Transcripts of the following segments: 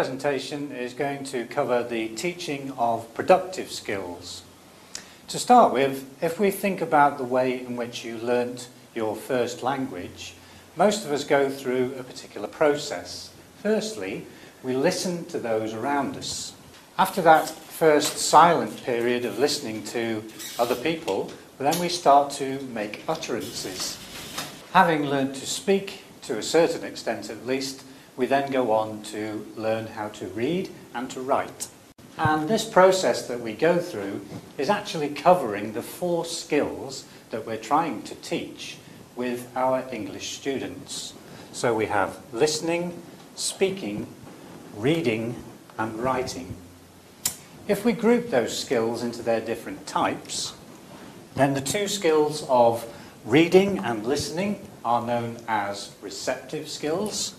presentation is going to cover the teaching of productive skills. To start with, if we think about the way in which you learnt your first language, most of us go through a particular process. Firstly, we listen to those around us. After that first silent period of listening to other people, then we start to make utterances. Having learnt to speak, to a certain extent at least, we then go on to learn how to read and to write. And this process that we go through is actually covering the four skills that we're trying to teach with our English students. So we have listening, speaking, reading and writing. If we group those skills into their different types, then the two skills of reading and listening are known as receptive skills,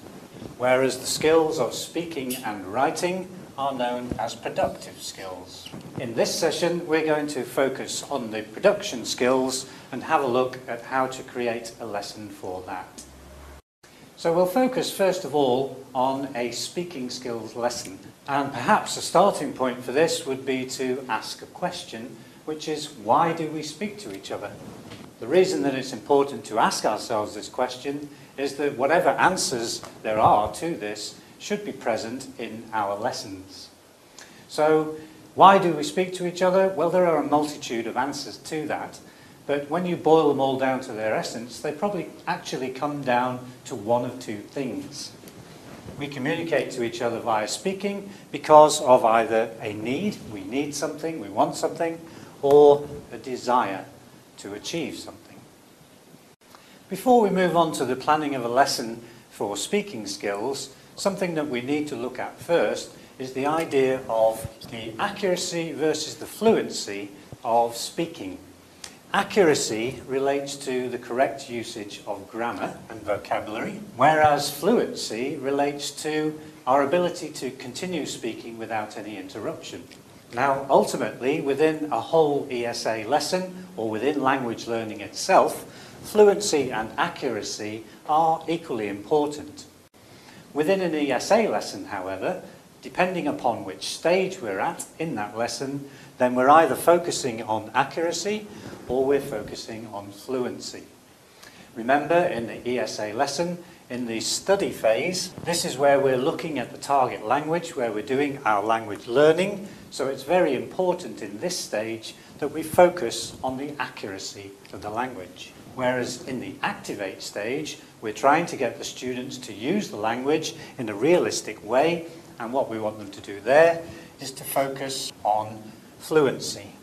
whereas the skills of speaking and writing are known as productive skills. In this session, we're going to focus on the production skills and have a look at how to create a lesson for that. So we'll focus first of all on a speaking skills lesson. And perhaps a starting point for this would be to ask a question, which is why do we speak to each other? The reason that it's important to ask ourselves this question is that whatever answers there are to this should be present in our lessons. So, why do we speak to each other? Well, there are a multitude of answers to that, but when you boil them all down to their essence, they probably actually come down to one of two things. We communicate to each other via speaking because of either a need, we need something, we want something, or a desire to achieve something. Before we move on to the planning of a lesson for speaking skills, something that we need to look at first is the idea of the accuracy versus the fluency of speaking. Accuracy relates to the correct usage of grammar and vocabulary, whereas fluency relates to our ability to continue speaking without any interruption. Now, ultimately, within a whole ESA lesson or within language learning itself, fluency and accuracy are equally important. Within an ESA lesson, however, depending upon which stage we're at in that lesson, then we're either focusing on accuracy or we're focusing on fluency. Remember, in the ESA lesson, in the study phase, this is where we're looking at the target language, where we're doing our language learning. So it's very important in this stage that we focus on the accuracy of the language. Whereas in the activate stage, we're trying to get the students to use the language in a realistic way, and what we want them to do there is to focus on fluency.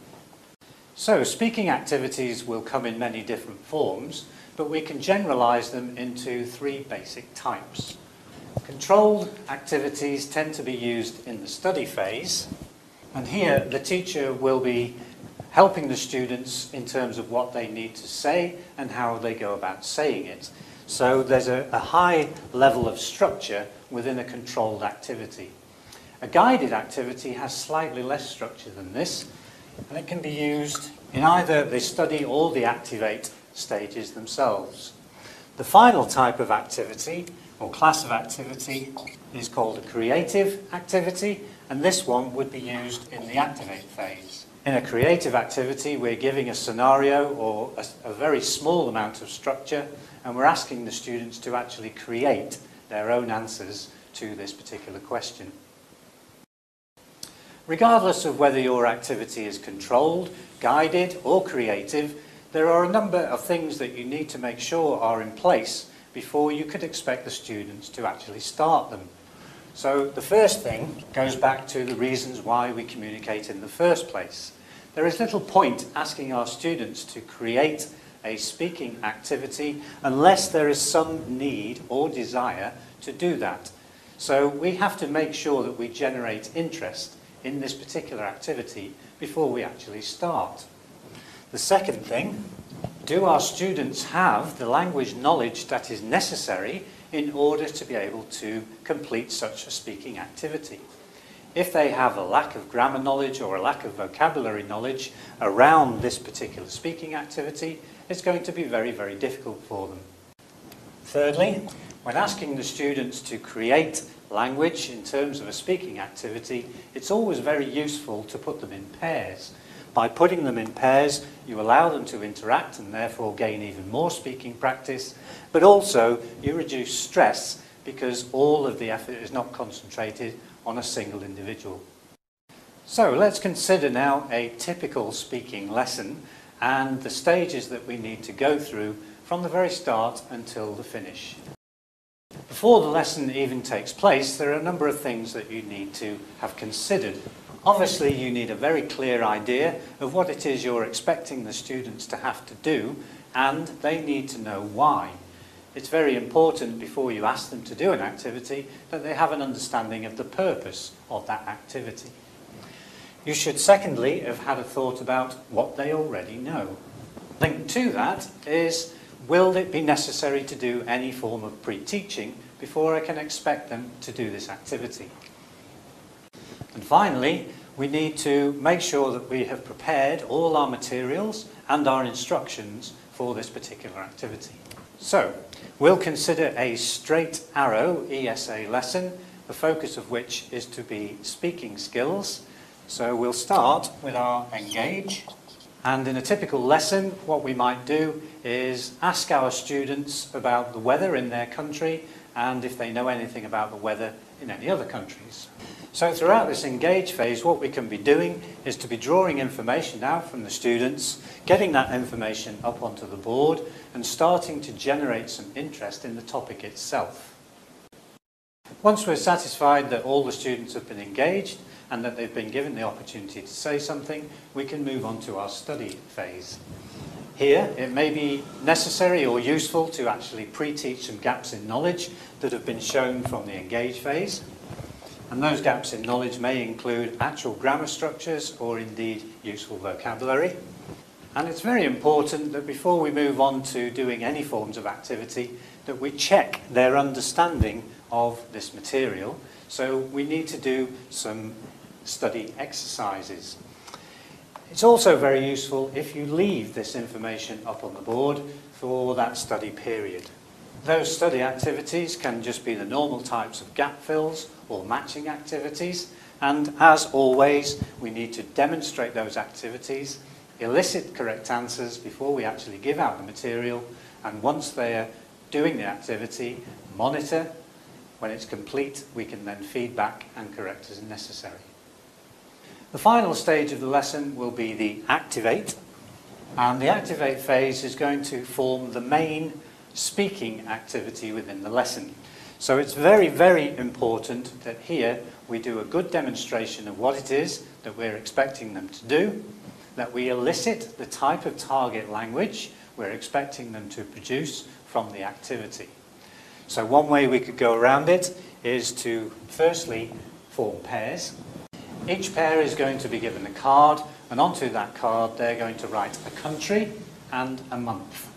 So, speaking activities will come in many different forms, but we can generalize them into three basic types. Controlled activities tend to be used in the study phase, and here the teacher will be helping the students in terms of what they need to say and how they go about saying it. So there's a, a high level of structure within a controlled activity. A guided activity has slightly less structure than this, and it can be used in either the study or the activate stages themselves. The final type of activity, or class of activity, is called a creative activity, and this one would be used in the activate phase. In a creative activity, we're giving a scenario or a, a, very small amount of structure, and we're asking the students to actually create their own answers to this particular question. Regardless of whether your activity is controlled, guided, or creative, there are a number of things that you need to make sure are in place before you could expect the students to actually start them. So the first thing goes back to the reasons why we communicate in the first place. There is little point asking our students to create a speaking activity unless there is some need or desire to do that. So we have to make sure that we generate interest in this particular activity before we actually start. The second thing, do our students have the language knowledge that is necessary in order to be able to complete such a speaking activity? If they have a lack of grammar knowledge or a lack of vocabulary knowledge around this particular speaking activity, it's going to be very, very difficult for them. Thirdly, when asking the students to create language in terms of a speaking activity, it's always very useful to put them in pairs. By putting them in pairs, you allow them to interact and therefore gain even more speaking practice, but also you reduce stress because all of the effort is not concentrated on a single individual. So let's consider now a typical speaking lesson and the stages that we need to go through from the very start until the finish. Before the lesson even takes place, there are a number of things that you need to have considered. Obviously, you need a very clear idea of what it is you're expecting the students to have to do, and they need to know why. It's very important before you ask them to do an activity that they have an understanding of the purpose of that activity. You should secondly have had a thought about what they already know. Linked to that is will it be necessary to do any form of pre-teaching before I can expect them to do this activity? And finally, we need to make sure that we have prepared all our materials and our instructions for this particular activity. So, we'll consider a straight arrow ESA lesson, the focus of which is to be speaking skills. So we'll start with our engage. And in a typical lesson, what we might do is ask our students about the weather in their country and if they know anything about the weather in any other countries. So throughout this engage phase, what we can be doing is to be drawing information out from the students, getting that information up onto the board, and starting to generate some interest in the topic itself. Once we're satisfied that all the students have been engaged and that they've been given the opportunity to say something, we can move on to our study phase. Here, it may be necessary or useful to actually pre-teach some gaps in knowledge that have been shown from the engage phase. And those gaps in knowledge may include actual grammar structures or indeed useful vocabulary. And it's very important that before we move on to doing any forms of activity, that we check their understanding of this material. So we need to do some study exercises. It's also very useful if you leave this information up on the board for that study period. Those study activities can just be the normal types of gap fills or matching activities. And as always, we need to demonstrate those activities, elicit correct answers before we actually give out the material. And once they're doing the activity, monitor. When it's complete, we can then feedback and correct as necessary. The final stage of the lesson will be the activate. And the activate phase is going to form the main speaking activity within the lesson. So it's very, very important that here we do a good demonstration of what it is that we're expecting them to do, that we elicit the type of target language we're expecting them to produce from the activity. So one way we could go around it is to firstly form pairs. Each pair is going to be given a card, and onto that card they're going to write a country and a month.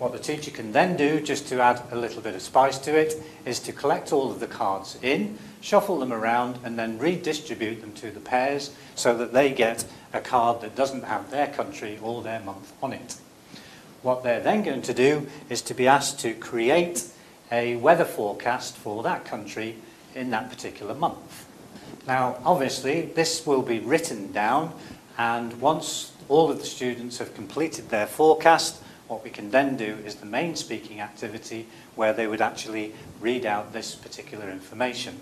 What the teacher can then do, just to add a little bit of spice to it, is to collect all of the cards in, shuffle them around, and then redistribute them to the pairs so that they get a card that doesn't have their country or their month on it. What they're then going to do is to be asked to create a weather forecast for that country in that particular month. Now, obviously, this will be written down, and once all of the students have completed their forecast, what we can then do is the main speaking activity where they would actually read out this particular information.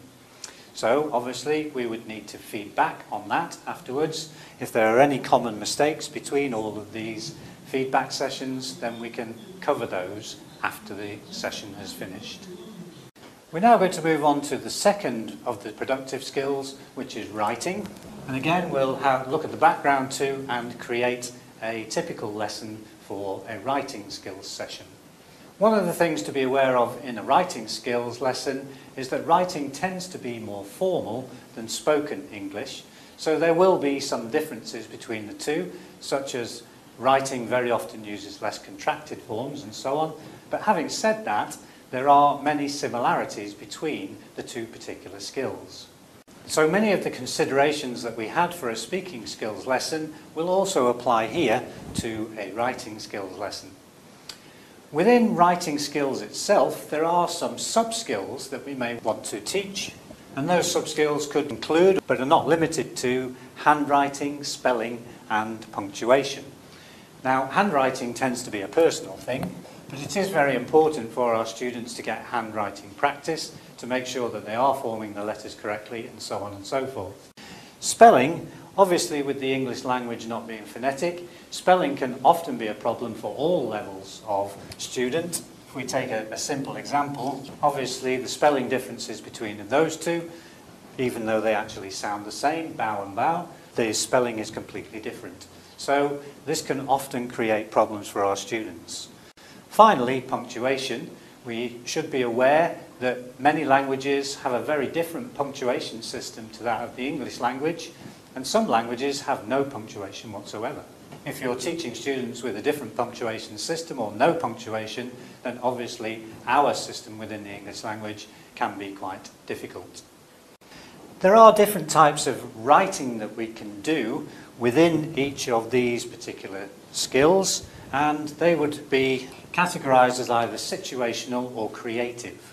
So, obviously, we would need to feed back on that afterwards. If there are any common mistakes between all of these feedback sessions, then we can cover those after the session has finished. We're now going to move on to the second of the productive skills, which is writing. And again, we'll have, look at the background too and create a typical lesson for a writing skills session. One of the things to be aware of in a writing skills lesson is that writing tends to be more formal than spoken English, so there will be some differences between the two, such as writing very often uses less contracted forms and so on. But having said that, there are many similarities between the two particular skills. So many of the considerations that we had for a speaking skills lesson will also apply here to a writing skills lesson. Within writing skills itself, there are some sub-skills that we may want to teach. And those sub-skills could include, but are not limited to, handwriting, spelling and punctuation. Now, handwriting tends to be a personal thing, but it is very important for our students to get handwriting practice to make sure that they are forming the letters correctly and so on and so forth. Spelling, obviously with the English language not being phonetic, spelling can often be a problem for all levels of student. If we take a, a simple example, obviously the spelling differences between those two, even though they actually sound the same, bow and bow, the spelling is completely different. So this can often create problems for our students. Finally, punctuation. We should be aware that many languages have a very different punctuation system to that of the English language, and some languages have no punctuation whatsoever. If you're teaching students with a different punctuation system or no punctuation, then obviously our system within the English language can be quite difficult. There are different types of writing that we can do within each of these particular skills, and they would be categorized as either situational or creative.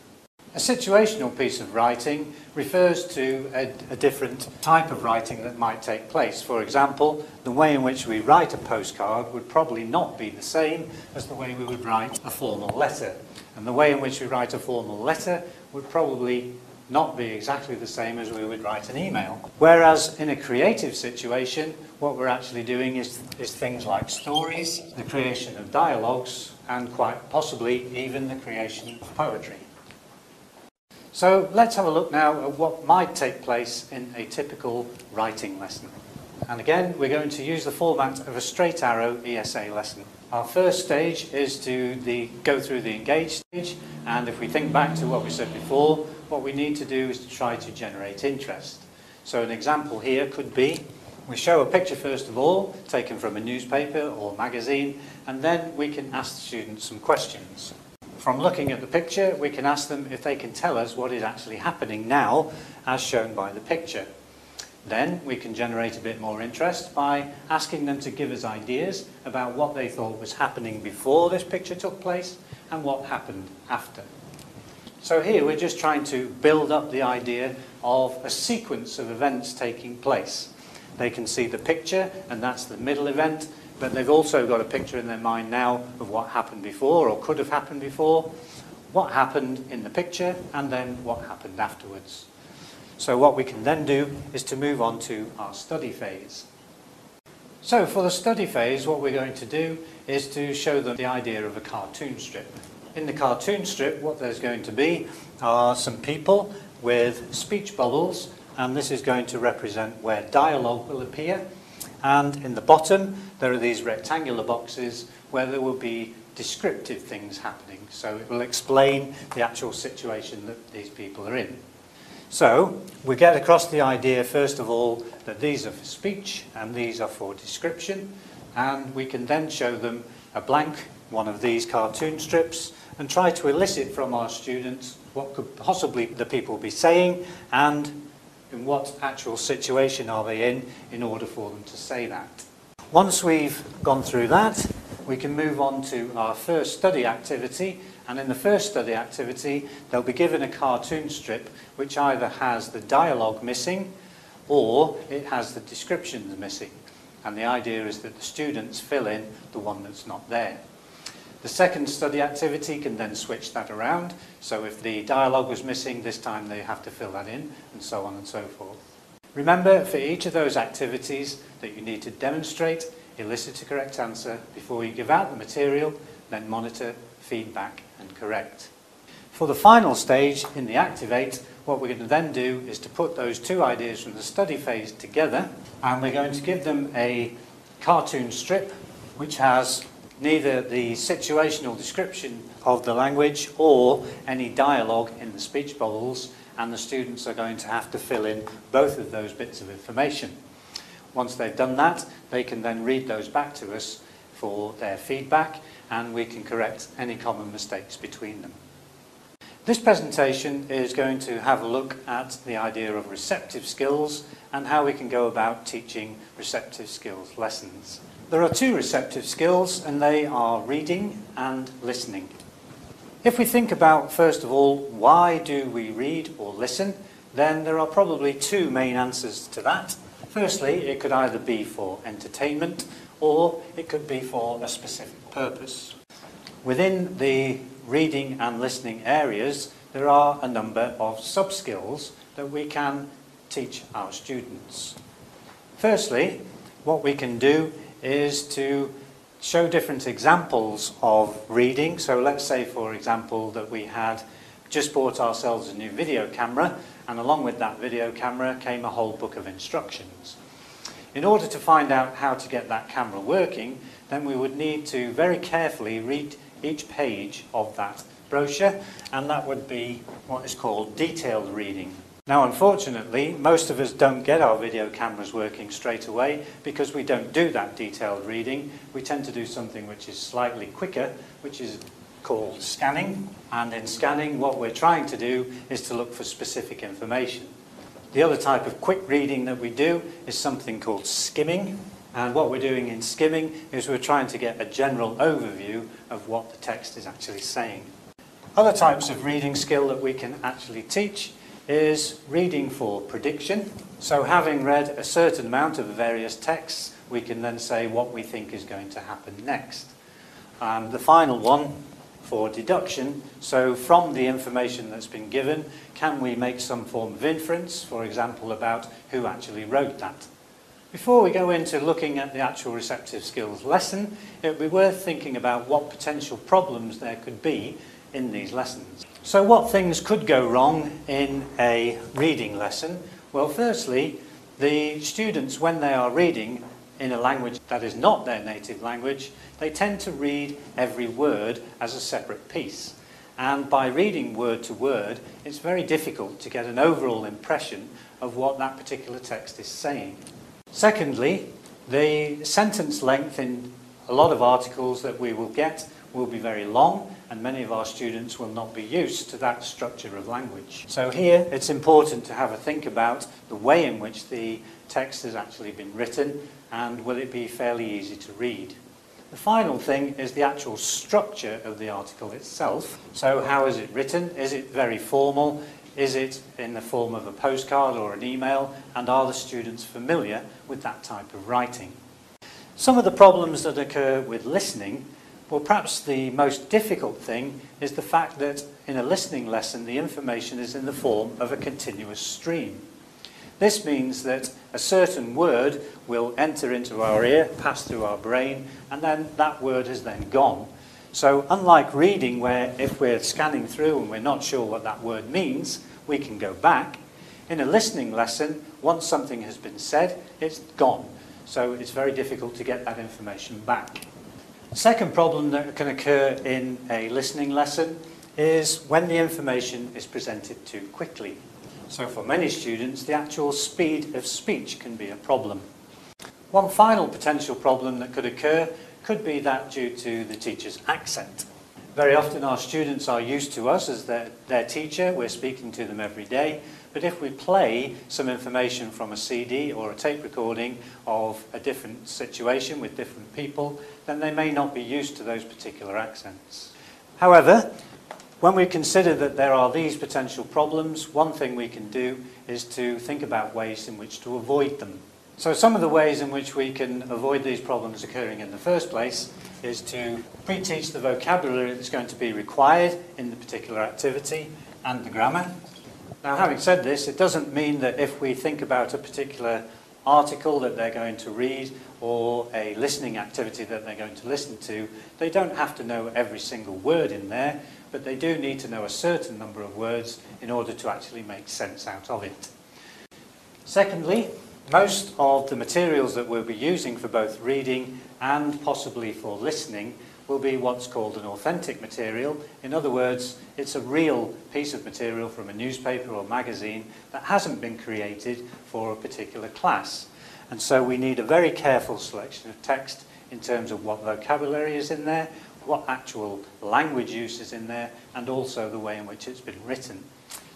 A situational piece of writing refers to a, a, different type of writing that might take place. For example, the way in which we write a postcard would probably not be the same as the way we would write a formal letter. And the way in which we write a formal letter would probably not be exactly the same as we would write an email. Whereas in a creative situation, what we're actually doing is, is things like stories, the creation of dialogues, and quite possibly even the creation of poetry. So let's have a look now at what might take place in a typical writing lesson. And again, we're going to use the format of a straight arrow ESA lesson. Our first stage is to the, go through the engage stage, and if we think back to what we said before, what we need to do is to try to generate interest. So an example here could be, we show a picture first of all, taken from a newspaper or magazine, and then we can ask the students some questions. From looking at the picture, we can ask them if they can tell us what is actually happening now, as shown by the picture. Then we can generate a bit more interest by asking them to give us ideas about what they thought was happening before this picture took place and what happened after. So here we're just trying to build up the idea of a sequence of events taking place. They can see the picture and that's the middle event, but they've also got a picture in their mind now of what happened before or could have happened before, what happened in the picture, and then what happened afterwards. So what we can then do is to move on to our study phase. So for the study phase, what we're going to do is to show them the idea of a cartoon strip. In the cartoon strip, what there's going to be are some people with speech bubbles, and this is going to represent where dialogue will appear. And in the bottom, there are these rectangular boxes where there will be descriptive things happening. So it will explain the actual situation that these people are in. So we get across the idea, first of all, that these are for speech and these are for description. And we can then show them a blank one of these cartoon strips and try to elicit from our students what could possibly the people be saying and in what actual situation are they in in order for them to say that. Once we've gone through that, we can move on to our first study activity and in the first study activity, they'll be given a cartoon strip which either has the dialogue missing or it has the descriptions missing. And the idea is that the students fill in the one that's not there. The second study activity can then switch that around. So if the dialogue was missing, this time they have to fill that in, and so on and so forth. Remember, for each of those activities, that you need to demonstrate, elicit a correct answer before you give out the material, then monitor feedback and correct. For the final stage in the activate, what we're going to then do is to put those two ideas from the study phase together and we're going to give them a cartoon strip which has neither the situational description of the language or any dialogue in the speech bubbles and the students are going to have to fill in both of those bits of information. Once they've done that, they can then read those back to us for their feedback and we can correct any common mistakes between them. This presentation is going to have a look at the idea of receptive skills and how we can go about teaching receptive skills lessons. There are two receptive skills and they are reading and listening. If we think about, first of all, why do we read or listen, then there are probably two main answers to that. Firstly, it could either be for entertainment or it could be for a specific purpose. Within the reading and listening areas, there are a number of sub-skills that we can teach our students. Firstly, what we can do is to show different examples of reading. So let's say, for example, that we had just bought ourselves a new video camera, and along with that video camera came a whole book of instructions. In order to find out how to get that camera working, then we would need to very carefully read each page of that brochure, and that would be what is called detailed reading. Now, unfortunately, most of us don't get our video cameras working straight away because we don't do that detailed reading. We tend to do something which is slightly quicker, which is called scanning. And in scanning, what we're trying to do is to look for specific information. The other type of quick reading that we do is something called skimming. And what we're doing in skimming is we're trying to get a general overview of what the text is actually saying. Other types of reading skill that we can actually teach is reading for prediction. So having read a certain amount of various texts, we can then say what we think is going to happen next. And the final one for deduction, so from the information that's been given, can we make some form of inference, for example, about who actually wrote that? Before we go into looking at the actual receptive skills lesson, it would be worth thinking about what potential problems there could be in these lessons. So what things could go wrong in a reading lesson? Well, firstly, the students, when they are reading in a language that is not their native language, they tend to read every word as a separate piece. And by reading word to word, it's very difficult to get an overall impression of what that particular text is saying. Secondly, the sentence length in a lot of articles that we will get will be very long and many of our students will not be used to that structure of language. So here it's important to have a think about the way in which the text has actually been written and will it be fairly easy to read. The final thing is the actual structure of the article itself. So how is it written? Is it very formal? Is it in the form of a postcard or an email? And are the students familiar with that type of writing? Some of the problems that occur with listening well, perhaps the most difficult thing is the fact that in a listening lesson, the information is in the form of a continuous stream. This means that a certain word will enter into our ear, pass through our brain, and then that word is then gone. So unlike reading, where if we're scanning through and we're not sure what that word means, we can go back, in a listening lesson, once something has been said, it's gone. So it's very difficult to get that information back. Second problem that can occur in a listening lesson is when the information is presented too quickly. So for many students, the actual speed of speech can be a problem. One final potential problem that could occur could be that due to the teacher's accent. Very often our students are used to us as their, their teacher, we're speaking to them every day, but if we play some information from a CD or a tape recording of a different situation with different people, then they may not be used to those particular accents. However, when we consider that there are these potential problems, one thing we can do is to think about ways in which to avoid them. So some of the ways in which we can avoid these problems occurring in the first place is to pre-teach the vocabulary that's going to be required in the particular activity and the grammar. Now, having said this, it doesn't mean that if we think about a particular article that they're going to read or a listening activity that they're going to listen to, they don't have to know every single word in there, but they do need to know a certain number of words in order to actually make sense out of it. Secondly, most of the materials that we'll be using for both reading and possibly for listening will be what's called an authentic material. In other words, it's a real piece of material from a newspaper or magazine that hasn't been created for a particular class. And so we need a very careful selection of text in terms of what vocabulary is in there, what actual language use is in there, and also the way in which it's been written.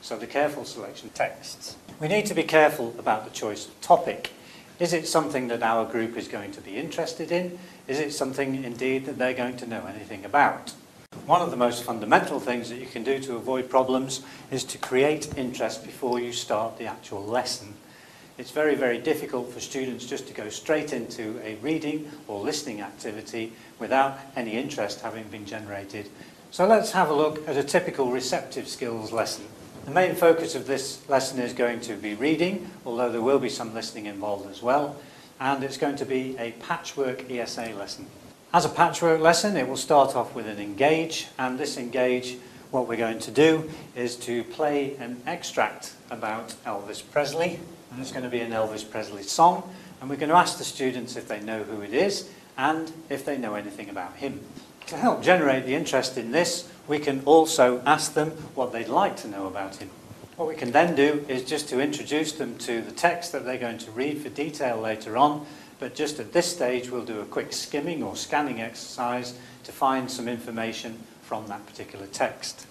So the careful selection texts. We need to be careful about the choice of topic. Is it something that our group is going to be interested in? Is it something indeed that they're going to know anything about? One of the most fundamental things that you can do to avoid problems is to create interest before you start the actual lesson. It's very, very difficult for students just to go straight into a reading or listening activity without any interest having been generated. So let's have a look at a typical receptive skills lesson. The main focus of this lesson is going to be reading, although there will be some listening involved as well, and it's going to be a patchwork ESA lesson. As a patchwork lesson, it will start off with an engage, and this engage, what we're going to do is to play an extract about Elvis Presley, and it's going to be an Elvis Presley song, and we're going to ask the students if they know who it is and if they know anything about him. To help generate the interest in this, we can also ask them what they'd like to know about him. What we can then do is just to introduce them to the text that they're going to read for detail later on, but just at this stage we'll do a quick skimming or scanning exercise to find some information from that particular text.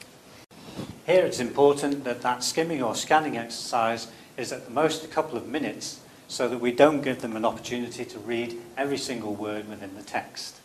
Here it's important that that skimming or scanning exercise is at the most a couple of minutes so that we don't give them an opportunity to read every single word within the text.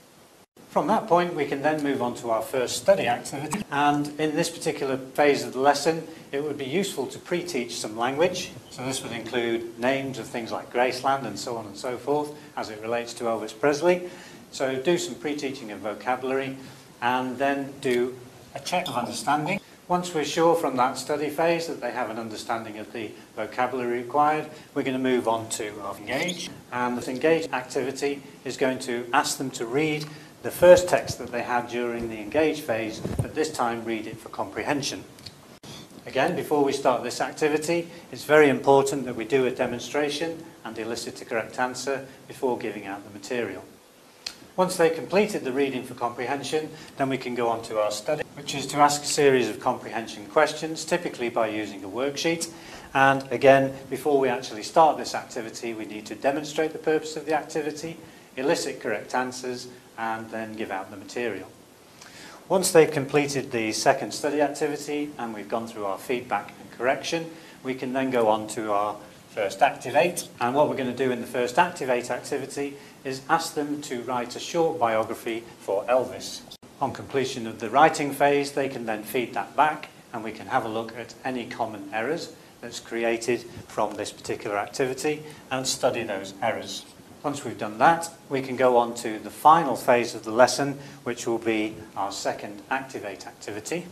From that point, we can then move on to our first study activity. And in this particular phase of the lesson, it would be useful to pre-teach some language. So this would include names of things like Graceland and so on and so forth, as it relates to Elvis Presley. So do some pre-teaching of vocabulary, and then do a check of understanding. Once we're sure from that study phase that they have an understanding of the vocabulary required, we're going to move on to our engage. And this engage activity is going to ask them to read the first text that they had during the engage phase, but this time read it for comprehension. Again, before we start this activity, it's very important that we do a demonstration and elicit a correct answer before giving out the material. Once they've completed the reading for comprehension, then we can go on to our study, which is to ask a series of comprehension questions, typically by using a worksheet. And again, before we actually start this activity, we need to demonstrate the purpose of the activity, elicit correct answers, and then give out the material. Once they've completed the second study activity and we've gone through our feedback and correction, we can then go on to our first activate. And what we're going to do in the first activate activity is ask them to write a short biography for Elvis. On completion of the writing phase, they can then feed that back and we can have a look at any common errors that's created from this particular activity and study those errors. Once we've done that, we can go on to the final phase of the lesson, which will be our second activate activity.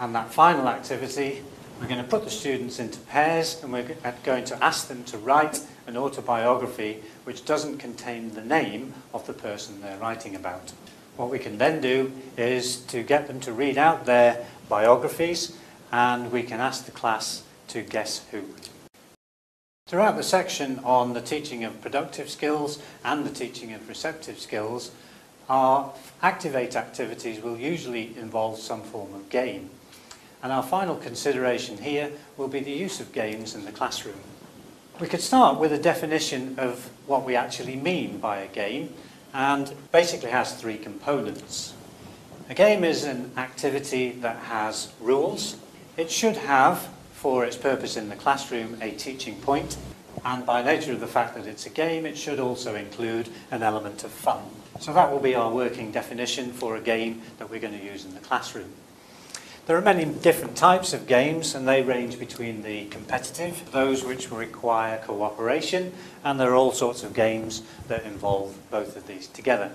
And that final activity we're going to put the students into pairs and we're going to ask them to write an autobiography which doesn't contain the name of the person they're writing about. What we can then do is to get them to read out their biographies and we can ask the class to guess who. Throughout the section on the teaching of productive skills and the teaching of receptive skills, our Activate activities will usually involve some form of game. And our final consideration here will be the use of games in the classroom. We could start with a definition of what we actually mean by a game, and basically has three components. A game is an activity that has rules. It should have, for its purpose in the classroom, a teaching point, and by nature of the fact that it's a game, it should also include an element of fun. So that will be our working definition for a game that we're going to use in the classroom. There are many different types of games, and they range between the competitive, those which require cooperation, and there are all sorts of games that involve both of these together.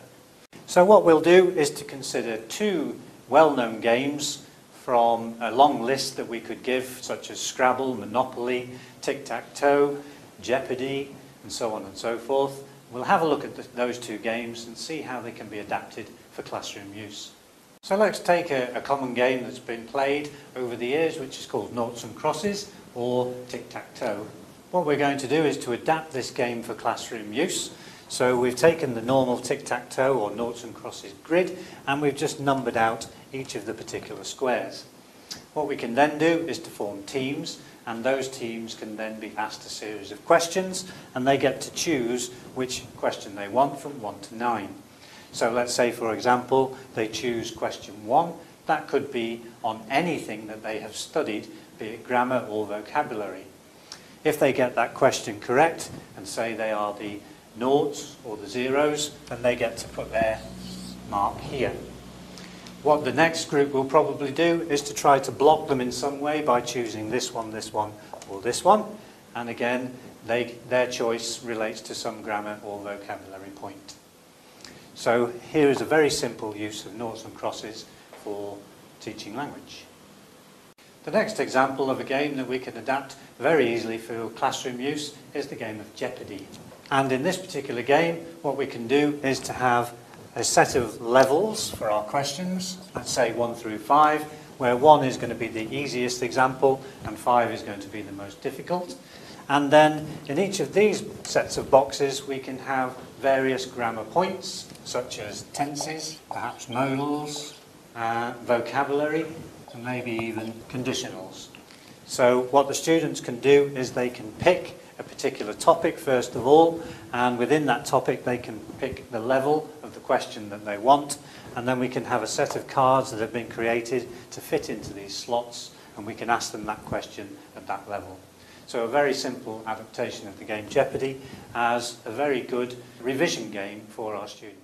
So what we'll do is to consider two well-known games from a long list that we could give, such as Scrabble, Monopoly, Tic-Tac-Toe, Jeopardy, and so on and so forth. We'll have a look at those two games and see how they can be adapted for classroom use. So let's take a, a, common game that's been played over the years, which is called Noughts and Crosses, or Tic-Tac-Toe. What we're going to do is to adapt this game for classroom use. So we've taken the normal Tic-Tac-Toe or Noughts and Crosses grid, and we've just numbered out each of the particular squares. What we can then do is to form teams, and those teams can then be asked a series of questions, and they get to choose which question they want from 1 to 9. So let's say, for example, they choose question one. That could be on anything that they have studied, be it grammar or vocabulary. If they get that question correct and say they are the noughts or the zeros, then they get to put their mark here. What the next group will probably do is to try to block them in some way by choosing this one, this one, or this one. And again, they, their choice relates to some grammar or vocabulary point. So here is a very simple use of noughts and crosses for teaching language. The next example of a game that we can adapt very easily for classroom use is the game of Jeopardy. And in this particular game, what we can do is to have a set of levels for our questions, let's say 1 through 5, where 1 is going to be the easiest example and 5 is going to be the most difficult. And then in each of these sets of boxes, we can have various grammar points, such as tenses, perhaps modals, uh, vocabulary, and maybe even conditionals. So what the students can do is they can pick a particular topic first of all, and within that topic they can pick the level of the question that they want, and then we can have a set of cards that have been created to fit into these slots, and we can ask them that question at that level. So a very simple adaptation of the game Jeopardy as a very good revision game for our students.